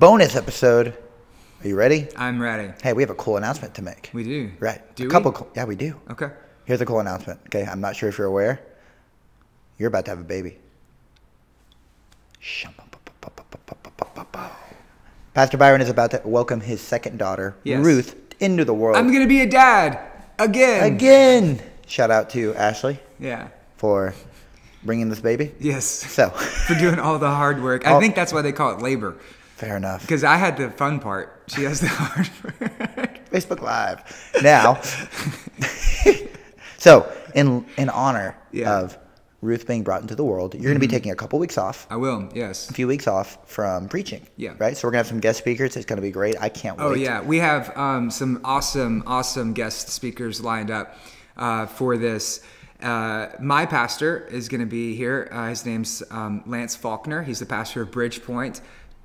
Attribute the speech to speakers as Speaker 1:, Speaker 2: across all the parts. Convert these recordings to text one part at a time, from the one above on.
Speaker 1: bonus episode. Are you ready?
Speaker 2: I'm ready.
Speaker 1: Hey, we have a cool announcement to make.
Speaker 2: We do.
Speaker 1: Right.
Speaker 2: Do
Speaker 1: a
Speaker 2: we?
Speaker 1: couple. Cool, yeah, we do.
Speaker 2: Okay.
Speaker 1: Here's a cool announcement. Okay, I'm not sure if you're aware. You're about to have a baby. Pastor Byron is about to welcome his second daughter,
Speaker 2: Yes.
Speaker 1: Ruth, into the world
Speaker 2: I'm gonna be a dad again.
Speaker 1: again. Shout out to Ashley
Speaker 2: Yeah.
Speaker 1: for bringing this baby.
Speaker 2: Yes.
Speaker 1: So,
Speaker 2: For doing all the hard work. I
Speaker 1: All-
Speaker 2: think that's why they call it labor.
Speaker 1: Fair enough.
Speaker 2: Because I had the fun part. She has the hard work.
Speaker 1: Facebook Live. Now, so in in honor
Speaker 2: Yeah.
Speaker 1: of Ruth being brought into the world, you're going to be taking a couple weeks off,
Speaker 2: I will. Yes.
Speaker 1: a few weeks off from preaching.
Speaker 2: Yeah.
Speaker 1: Right. So we're gonna have some guest speakers. It's gonna be great. I can't wait.
Speaker 2: Oh yeah, we have um, some awesome, awesome guest speakers lined up uh, for this. Uh, my pastor is going to be here. Uh, his name's um, Lance Faulkner. He's the pastor of Bridgepoint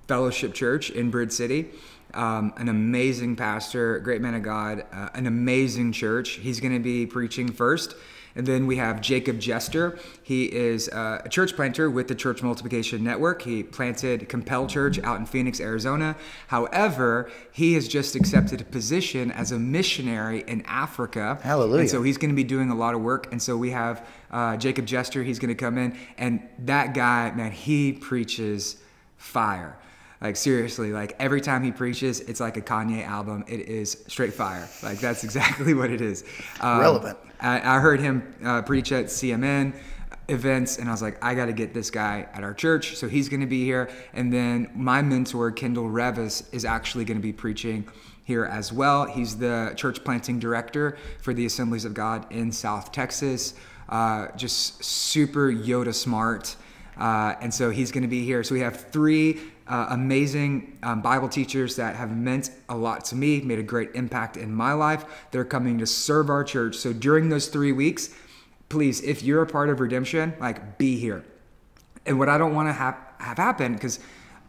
Speaker 2: Fellowship Church in Bridge City. Um, an amazing pastor, great man of God, uh, an amazing church. He's going to be preaching first. And then we have Jacob Jester. He is uh, a church planter with the Church Multiplication Network. He planted Compel Church out in Phoenix, Arizona. However, he has just accepted a position as a missionary in Africa.
Speaker 1: Hallelujah.
Speaker 2: And so he's going to be doing a lot of work. And so we have uh, Jacob Jester. He's going to come in. And that guy, man, he preaches fire. Like seriously, like every time he preaches, it's like a Kanye album. It is straight fire. Like that's exactly what it is. Um,
Speaker 1: Relevant.
Speaker 2: I, I heard him uh, preach at CMN events, and I was like, I got to get this guy at our church. So he's going to be here. And then my mentor, Kendall Revis, is actually going to be preaching here as well. He's the church planting director for the Assemblies of God in South Texas. Uh, just super Yoda smart. Uh, and so he's going to be here. So we have three uh, amazing um, Bible teachers that have meant a lot to me, made a great impact in my life. They're coming to serve our church. So during those three weeks, please, if you're a part of Redemption, like be here. And what I don't want to have, have happen, because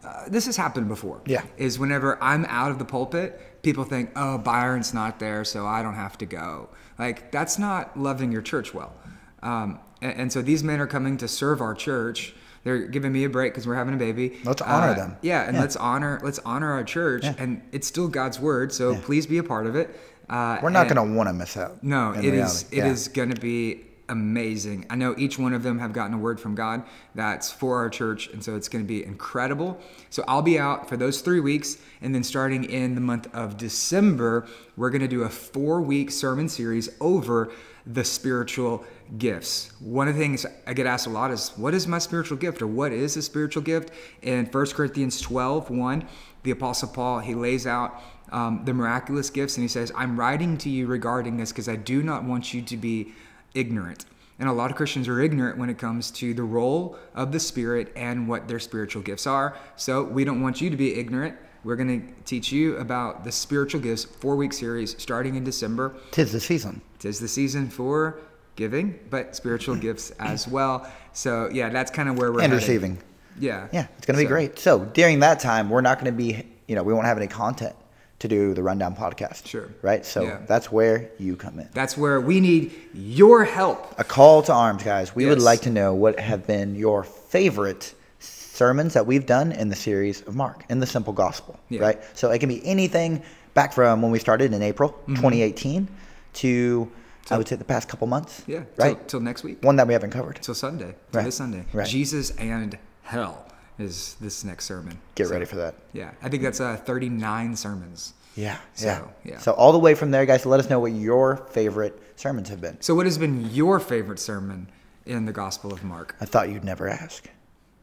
Speaker 2: uh, this has happened before,
Speaker 1: Yeah.
Speaker 2: is whenever I'm out of the pulpit, people think, oh, Byron's not there, so I don't have to go. Like, that's not loving your church well. Um, and, and so these men are coming to serve our church. They're giving me a break because we're having a baby.
Speaker 1: Let's honor
Speaker 2: Uh,
Speaker 1: them.
Speaker 2: Yeah, and
Speaker 1: Yeah.
Speaker 2: let's honor let's honor our church,
Speaker 1: Yeah.
Speaker 2: and it's still God's word. So please be a part of it. Uh,
Speaker 1: We're not gonna want to miss out.
Speaker 2: no, it is.
Speaker 1: reality.
Speaker 2: It
Speaker 1: Yeah.
Speaker 2: is going to be amazing. I know each one of them have gotten a word from God that's for our church, and so it's going to be incredible. So I'll be out for those three weeks, and then starting in the month of December, we're going to do a four-week sermon series over the spiritual gifts. One of the things I get asked a lot is, "What is my spiritual gift?" or "What is a spiritual gift?" In 1 Corinthians 12, 1, the Apostle Paul he lays out um, the miraculous gifts, and he says, I'm writing to you regarding this because I do not want you to be ignorant. And a lot of Christians are ignorant when it comes to the role of the Spirit and what their spiritual gifts are. So we don't want you to be ignorant. We're going to teach you about the spiritual gifts, four week series starting in December.
Speaker 1: Tis the season.
Speaker 2: Tis the season for giving, but spiritual gifts as well. So yeah, that's kind of where we're
Speaker 1: And
Speaker 2: headed.
Speaker 1: receiving.
Speaker 2: Yeah.
Speaker 1: Yeah, it's gonna be
Speaker 2: So-
Speaker 1: great. So during that time, we're not gonna be, you know, we won't have any content to do the rundown podcast.
Speaker 2: Sure.
Speaker 1: Right. So
Speaker 2: Yeah.
Speaker 1: that's where you come in.
Speaker 2: That's where we need your help.
Speaker 1: A call to arms, guys. We would like to know what have been your favorite sermons that we've done in the series of Mark, in the simple gospel.
Speaker 2: Yeah.
Speaker 1: Right. So it can be anything back from when we started in April
Speaker 2: Mm-hmm.
Speaker 1: 2018 to I would say the past couple months.
Speaker 2: Yeah.
Speaker 1: Right.
Speaker 2: Till, till next week.
Speaker 1: One that we haven't covered.
Speaker 2: till Sunday, till
Speaker 1: Right.
Speaker 2: this Sunday.
Speaker 1: Right.
Speaker 2: Jesus and hell is this next sermon.
Speaker 1: Get
Speaker 2: So,
Speaker 1: ready for that.
Speaker 2: Yeah, I think that's uh, 39 sermons.
Speaker 1: Yeah.
Speaker 2: So,
Speaker 1: yeah.
Speaker 2: yeah.
Speaker 1: So all the way from there, guys, let us know what your favorite sermons have been.
Speaker 2: So, what has been your favorite sermon in the Gospel of Mark?
Speaker 1: I thought you'd never ask.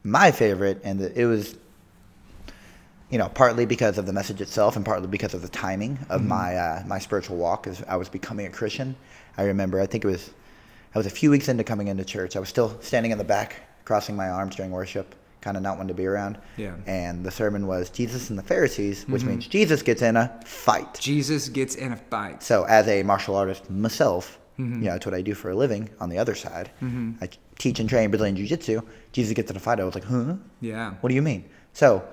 Speaker 1: My favorite, and the, it was, you know, partly because of the message itself, and partly because of the timing of
Speaker 2: Mm-hmm.
Speaker 1: my uh, my spiritual walk as I was becoming a Christian. I remember, I think it was, I was a few weeks into coming into church. I was still standing in the back, crossing my arms during worship, kind of not one to be around.
Speaker 2: Yeah. Mm-hmm.
Speaker 1: And the sermon was Jesus and the Pharisees, which means Jesus gets in a fight.
Speaker 2: Jesus gets in a fight.
Speaker 1: So, as a martial artist myself,
Speaker 2: Mm-hmm.
Speaker 1: you know, that's what I do for a living. On the other side, I teach and train Brazilian Jiu Jitsu. Jesus gets in a fight. I was like, huh?
Speaker 2: Yeah.
Speaker 1: What do you mean? So,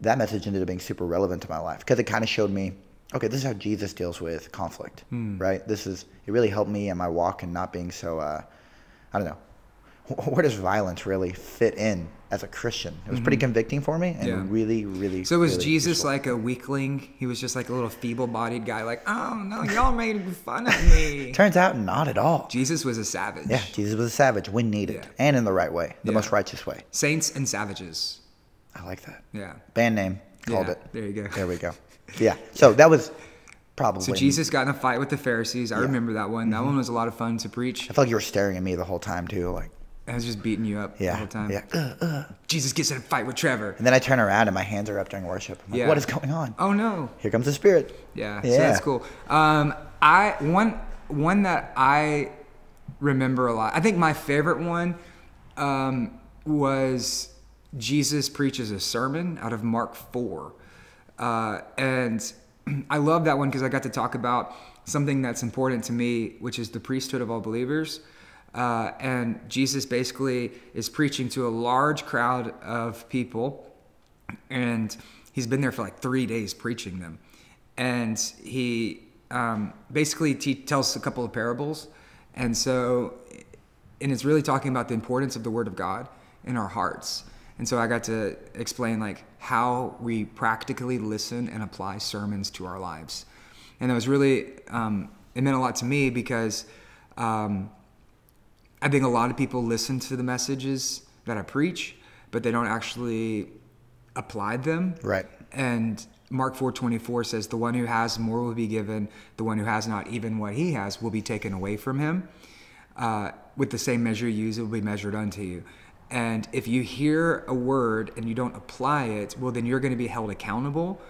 Speaker 1: that message ended up being super relevant to my life because it kind of showed me, okay, this is how Jesus deals with conflict,
Speaker 2: Hmm.
Speaker 1: right? This is it really helped me in my walk and not being so, uh, I don't know, where does violence really fit in as a Christian? It was pretty convicting for me and
Speaker 2: Mm-hmm. Yeah.
Speaker 1: really, really.
Speaker 2: So was
Speaker 1: really
Speaker 2: Jesus
Speaker 1: useful.
Speaker 2: like a weakling? He was just like a little feeble-bodied guy, like, oh no, y'all made fun of me.
Speaker 1: Turns out, not at all.
Speaker 2: Jesus was a savage.
Speaker 1: Yeah, Jesus was a savage when needed
Speaker 2: Yeah.
Speaker 1: and in the right way, the
Speaker 2: Yeah.
Speaker 1: most righteous way.
Speaker 2: Saints and savages.
Speaker 1: I like that.
Speaker 2: Yeah.
Speaker 1: Band name called
Speaker 2: Yeah,
Speaker 1: it.
Speaker 2: there you go.
Speaker 1: There we go. Yeah. So that was probably.
Speaker 2: So Jesus got in a fight with the Pharisees. I remember that one.
Speaker 1: Mm-hmm.
Speaker 2: That one was a lot of fun to preach.
Speaker 1: I felt like you were staring at me the whole time too, like
Speaker 2: I was just beating you up
Speaker 1: yeah,
Speaker 2: the whole time.
Speaker 1: yeah. Uh, uh.
Speaker 2: Jesus gets in a fight with Trevor.
Speaker 1: And then I turn around and my hands are up during worship. I'm like,
Speaker 2: Yeah.
Speaker 1: what is going on?
Speaker 2: Oh no.
Speaker 1: Here comes the Spirit.
Speaker 2: Yeah, so
Speaker 1: Yeah.
Speaker 2: that's cool. Um, I one one that I remember a lot. I think my favorite one um, was Jesus preaches a sermon out of Mark four, uh, and I love that one because I got to talk about something that's important to me, which is the priesthood of all believers. Uh, and Jesus basically is preaching to a large crowd of people and he's been there for like three days preaching them. And he um, basically te- tells a couple of parables. And so and it's really talking about the importance of the word of god in our hearts. And so i got to explain like how we practically listen and apply sermons to our lives. And that was really um, it meant a lot to me because um, I think a lot of people listen to the messages that I preach, but they don't actually apply them.
Speaker 1: Right.
Speaker 2: And Mark 4:24 says, "The one who has more will be given; the one who has not, even what he has, will be taken away from him. Uh, with the same measure you use, it will be measured unto you." And if you hear a word and you don't apply it, well, then you're going to be held accountable,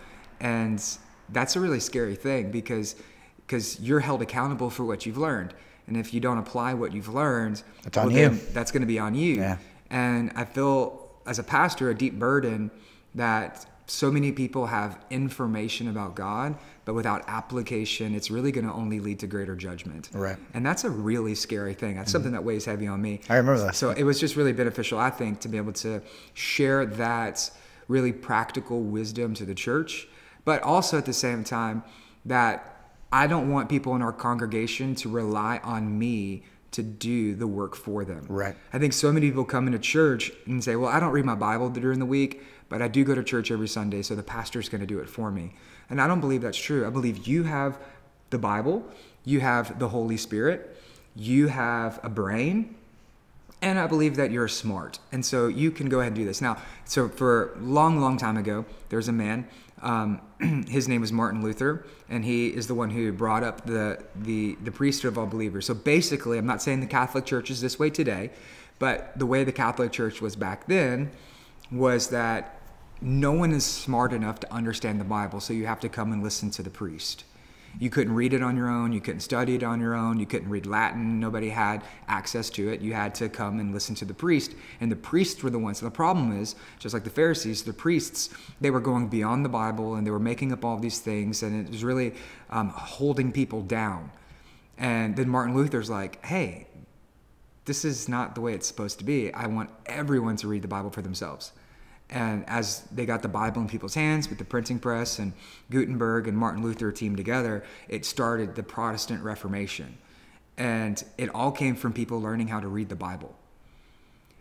Speaker 2: and that's a really scary thing because because you're held accountable for what you've learned, and if you don't apply what you've learned,
Speaker 1: It's on
Speaker 2: well,
Speaker 1: you.
Speaker 2: that's going to be on you.
Speaker 1: Yeah.
Speaker 2: And I feel as a pastor a deep burden that so many people have information about God, but without application, it's really going to only lead to greater judgment.
Speaker 1: Right.
Speaker 2: And that's a really scary thing. That's mm-hmm. something that weighs heavy on me.
Speaker 1: I remember that.
Speaker 2: So it was just really beneficial, I think, to be able to share that really practical wisdom to the church, but also at the same time that I don't want people in our congregation to rely on me to do the work for them.
Speaker 1: Right.
Speaker 2: I think so many people come into church and say, Well, I don't read my Bible during the week, but I do go to church every Sunday, so the pastor's going to do it for me. And I don't believe that's true. I believe you have the Bible, you have the Holy Spirit, you have a brain, and I believe that you're smart. And so you can go ahead and do this. Now, so for a long, long time ago, there's a man. Um, his name was Martin Luther, and he is the one who brought up the, the, the priesthood of all believers. So basically, I'm not saying the Catholic Church is this way today, but the way the Catholic Church was back then was that no one is smart enough to understand the Bible, so you have to come and listen to the priest. You couldn't read it on your own. You couldn't study it on your own. You couldn't read Latin. Nobody had access to it. You had to come and listen to the priest. And the priests were the ones. And the problem is, just like the Pharisees, the priests, they were going beyond the Bible and they were making up all these things. And it was really um, holding people down. And then Martin Luther's like, hey, this is not the way it's supposed to be. I want everyone to read the Bible for themselves. And as they got the Bible in people's hands with the printing press and Gutenberg and Martin Luther teamed together, it started the Protestant Reformation. And it all came from people learning how to read the Bible.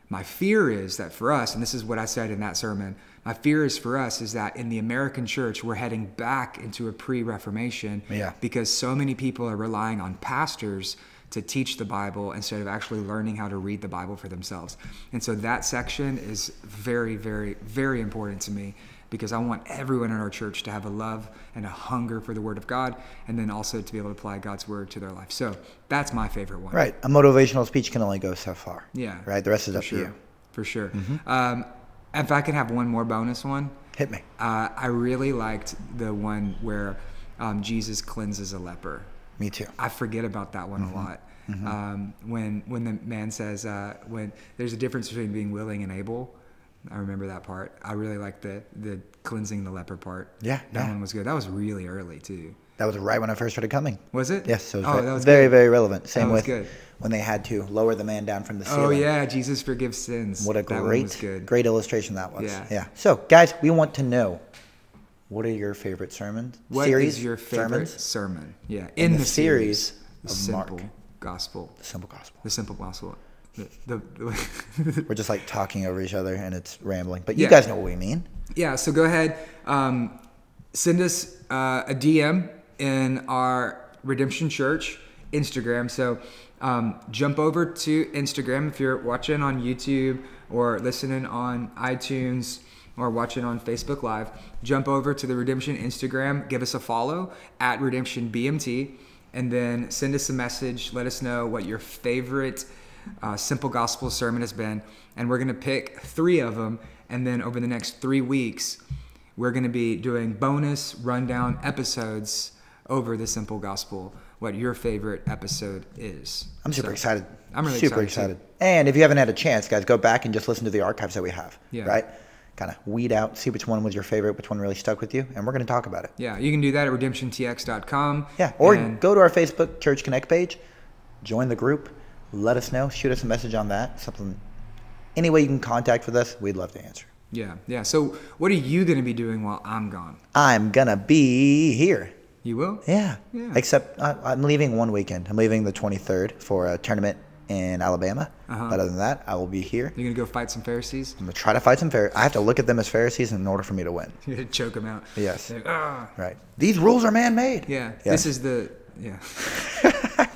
Speaker 2: My fear is that for us, and this is what I said in that sermon, my fear is for us is that in the American church, we're heading back into a pre Reformation
Speaker 1: Yeah.
Speaker 2: because so many people are relying on pastors to teach the Bible instead of actually learning how to read the Bible for themselves. And so that section is very, very, very important to me because I want everyone in our church to have a love and a hunger for the Word of God and then also to be able to apply God's Word to their life. So that's my favorite one.
Speaker 1: Right. A motivational speech can only go so far.
Speaker 2: Yeah.
Speaker 1: Right. The rest is up
Speaker 2: sure.
Speaker 1: to you.
Speaker 2: For sure. Um, if I can have one more bonus one,
Speaker 1: Hit me.
Speaker 2: uh, I really liked the one where um, Jesus cleanses a leper.
Speaker 1: Me too.
Speaker 2: I forget about that one a lot. Um, when when the man says uh, when there's a difference between being willing and able, I remember that part. I really like the the cleansing the leper part.
Speaker 1: Yeah,
Speaker 2: that
Speaker 1: yeah.
Speaker 2: one was good. That was really early too.
Speaker 1: That was right when I first started coming.
Speaker 2: Was it?
Speaker 1: Yes. So it was
Speaker 2: oh,
Speaker 1: very,
Speaker 2: that was
Speaker 1: very,
Speaker 2: good.
Speaker 1: very relevant. Same with
Speaker 2: good.
Speaker 1: when they had to lower the man down from the ceiling.
Speaker 2: Oh yeah, Jesus forgives sins.
Speaker 1: What a
Speaker 2: that
Speaker 1: great, great illustration that was.
Speaker 2: Yeah.
Speaker 1: Yeah. So, guys, we want to know what are your favorite sermons?
Speaker 2: What is
Speaker 1: series?
Speaker 2: your favorite
Speaker 1: sermons?
Speaker 2: sermon? Yeah,
Speaker 1: In
Speaker 2: in,
Speaker 1: the
Speaker 2: the,
Speaker 1: series
Speaker 2: the
Speaker 1: of
Speaker 2: simple
Speaker 1: Mark.
Speaker 2: gospel.
Speaker 1: The simple gospel.
Speaker 2: The simple gospel. the, the
Speaker 1: We're just like talking over each other and it's rambling. But you
Speaker 2: Yeah.
Speaker 1: guys know what we mean.
Speaker 2: yeah. So go ahead, um, send us uh, a DM in our Redemption Church Instagram. So um, jump over to Instagram if you're watching on YouTube or listening on iTunes or watching on Facebook Live. Jump over to the Redemption Instagram, give us a follow at Redemption BMT, and then send us a message. Let us know what your favorite uh, simple gospel sermon has been, and we're gonna pick three of them. And then over the next three weeks, we're going to be doing bonus rundown episodes over the simple gospel. What your favorite episode is?
Speaker 1: I'm super
Speaker 2: So,
Speaker 1: excited.
Speaker 2: I'm really
Speaker 1: super
Speaker 2: excited,
Speaker 1: excited. And if you haven't had a chance, guys, go back and just listen to the archives that we have.
Speaker 2: Yeah.
Speaker 1: Right? Kind of weed out, see which one was your favorite, which one really stuck with you, and we're going to talk about it.
Speaker 2: Yeah, you can do that at redemptiontx.com.
Speaker 1: Yeah. Or go to our Facebook Church Connect page, join the group, let us know, shoot us a message on that. Something, any way you can contact with us, we'd love to answer.
Speaker 2: yeah, yeah. So, what are you going to be doing while I'm gone?
Speaker 1: I'm gonna be here.
Speaker 2: You will?
Speaker 1: Yeah.
Speaker 2: Yeah.
Speaker 1: Except I, I'm leaving one weekend. I'm leaving the 23rd for a tournament in Alabama.
Speaker 2: Uh-huh.
Speaker 1: But other than that, I will be here.
Speaker 2: You're going to go fight some Pharisees?
Speaker 1: I'm gonna try to fight some Pharisees. I have to look at them as Pharisees in order for me to win.
Speaker 2: To choke them out.
Speaker 1: Yes.
Speaker 2: Like, "Ah."
Speaker 1: Right. These rules are man-made.
Speaker 2: Yeah,
Speaker 1: Yeah.
Speaker 2: this is the, yeah.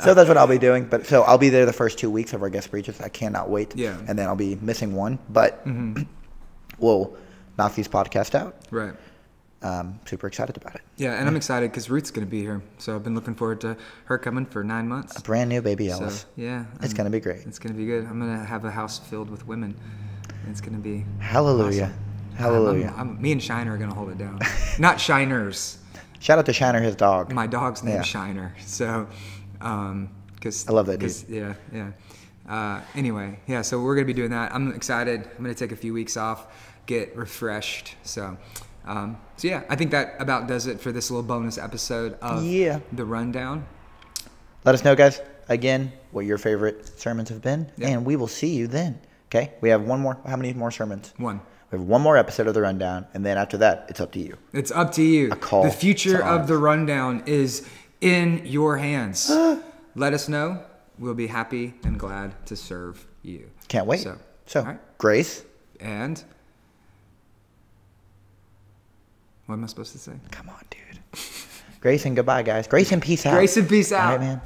Speaker 1: so that's what I'll be doing. But so I'll be there the first two weeks of our guest preachers. I cannot wait.
Speaker 2: Yeah. Mm-hmm.
Speaker 1: And then I'll be missing one, but we'll knock these podcasts out.
Speaker 2: Right.
Speaker 1: Um, super excited about it.
Speaker 2: Yeah, and I'm excited because Ruth's going to be here. So I've been looking forward to her coming for nine months.
Speaker 1: A brand new baby
Speaker 2: So,
Speaker 1: Ellis.
Speaker 2: yeah.
Speaker 1: It's
Speaker 2: I'm-
Speaker 1: gonna be great.
Speaker 2: It's gonna be good. I'm gonna have a house filled with women. It's gonna be
Speaker 1: Hallelujah.
Speaker 2: awesome.
Speaker 1: Hallelujah.
Speaker 2: I'm- I'm- me and Shiner are gonna hold it down. Not Shiners.
Speaker 1: Shout out to Shiner, his dog.
Speaker 2: My dog's named
Speaker 1: Yeah.
Speaker 2: Shiner. So, um, cause
Speaker 1: I love that
Speaker 2: 'cause- Yeah, yeah. Uh, anyway, yeah. So we're gonna be doing that. I'm excited. I'm gonna take a few weeks off, get refreshed. So, um, so yeah. I think that about does it for this little bonus episode of
Speaker 1: Yeah.
Speaker 2: the rundown.
Speaker 1: Let us know, guys, again, what your favorite sermons have been, and we will see you then. Okay? We have one more. How many more sermons?
Speaker 2: One.
Speaker 1: We have one more episode of the rundown, and then after that, it's up to you.
Speaker 2: It's up to you.
Speaker 1: A call
Speaker 2: the future of the rundown is in your hands. Let us know. We'll be happy and glad to serve you.
Speaker 1: Can't wait.
Speaker 2: So,
Speaker 1: So,
Speaker 2: right.
Speaker 1: Grace,
Speaker 2: And what am I supposed to say?
Speaker 1: come on, dude. Grace and goodbye, guys. Grace and peace out.
Speaker 2: Grace and peace out.
Speaker 1: All right, man.